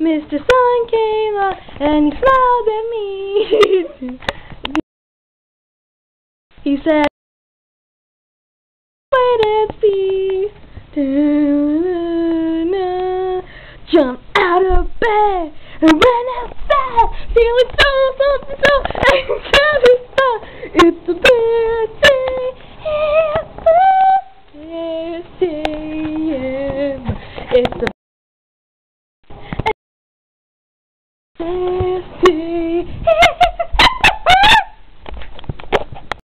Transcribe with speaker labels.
Speaker 1: Mr. Sun came up and he smiled at me. he said, wait and see. Jump out of bed and run outside, feeling so, so, so, satisfied. It's a birthday, it's a birthday, it's a say